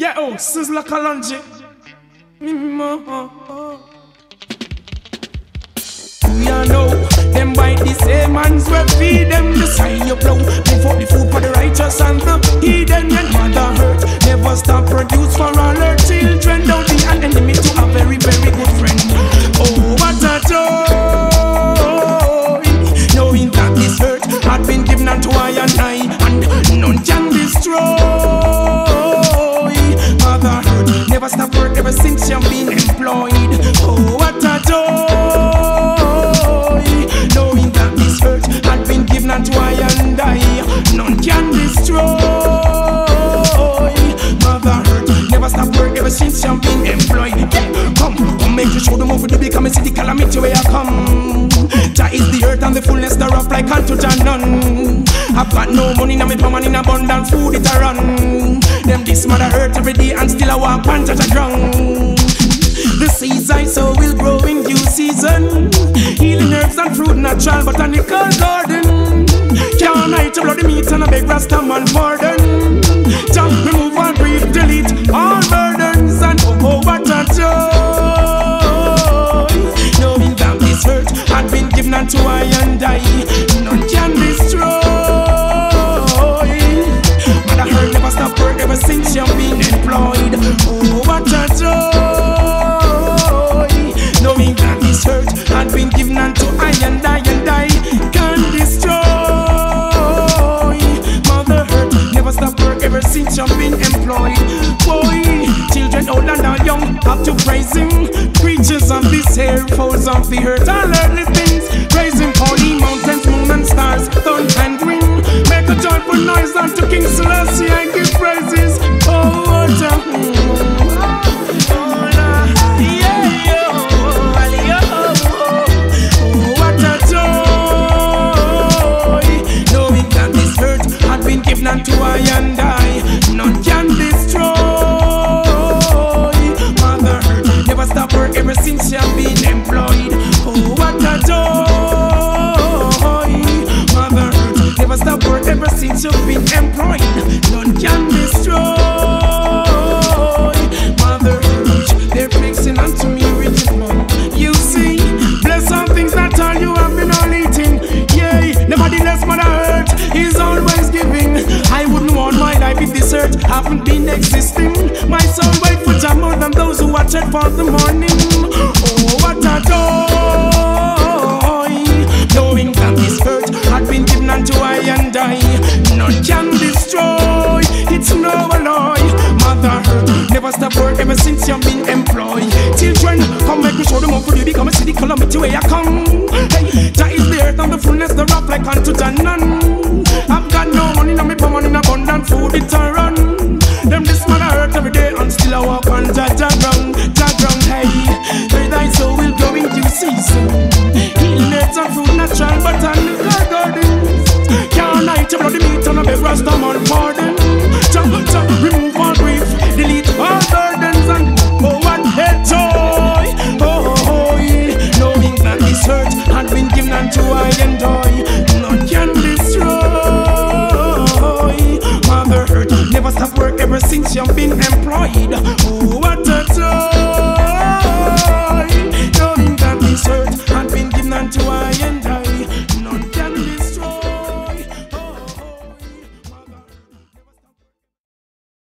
Yeah, oh, Sizzla Kalonji. We all know them bite the same hands we feed them the sign you blow before the food for the righteous and the thereof like unto Jah none I've got no money now me palm in abundance food it a run them this Mother Earth every day and still I walk on Jah Jah ground the seeds I sow will grow in due season. Healing herbs and fruit natural botanical garden. Can't hide your bloody meat and a big rasta man pardon. Jump, remove all grief, delete all burdens and oh, oh what a joy. Knowing that this hurt had been given unto I and I, old and all young have to praise him. Creatures of this air, foes of the earth, all earthly things. You've been employed. None can destroy. Mother Earth they're fixing unto me rigid man. You see, bless all things that all you have been all eating. Yea, nevertheless, Mother Earth is always giving. I wouldn't want my life if this hurt haven't been existing. My soul wait for more than those who watch it for the morning. Where you come. Hey, Jah is the earth and the fullness thereof like unto Jah. I've got no money, now me power in abundant food it a run. Them this man I hurt every day and still I walk on Jah Jah ground, Jah ground. Hey, where thy soul will go in due season. Healing herbs and fruit natural botanical gardens. and to I enjoy. None can destroy. Mother Earth never stop work ever since you've been employed. Ooh, what a joy.